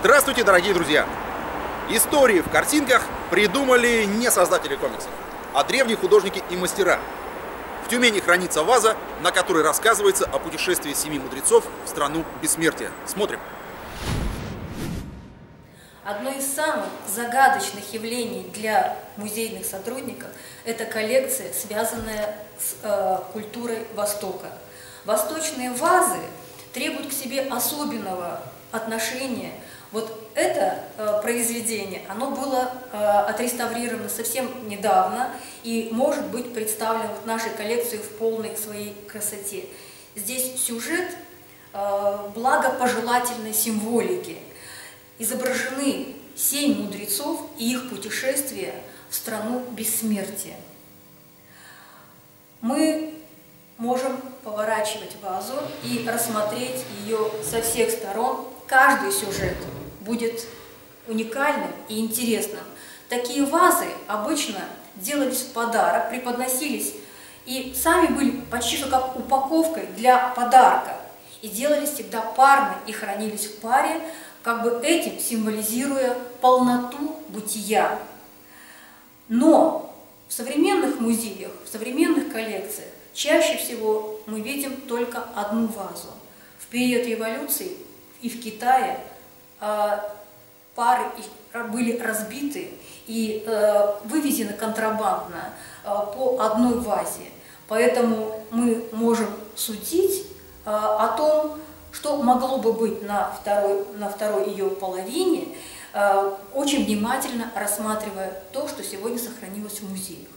Здравствуйте, дорогие друзья! Истории в картинках придумали не создатели комиксов, а древние художники и мастера. В Тюмени хранится ваза, на которой рассказывается о путешествии семи мудрецов в страну бессмертия. Смотрим. Одно из самых загадочных явлений для музейных сотрудников – это коллекция, связанная с э, культурой Востока. Восточные вазы требуют к себе особенного отношения. Вот это э, произведение, оно было э, отреставрировано совсем недавно и может быть представлено в нашей коллекции в полной своей красоте. Здесь сюжет э, благопожелательной символики – изображены семь мудрецов и их путешествие в страну бессмертия. Мы можем поворачивать вазу и рассмотреть ее со всех сторон. Каждый сюжет будет уникальным и интересным. Такие вазы обычно делались в подарок, преподносились и сами были почти что как упаковкой для подарка. И делались всегда парно и хранились в паре, как бы этим символизируя полноту бытия. Но в современных музеях, в современных коллекциях чаще всего мы видим только одну вазу. В период революции и в Китае э, пары были разбиты и э, вывезены контрабандно э, по одной вазе. Поэтому мы можем судить э, о том, что могло бы быть на второй, на второй ее половине, э, очень внимательно рассматривая то, что сегодня сохранилось в музеях.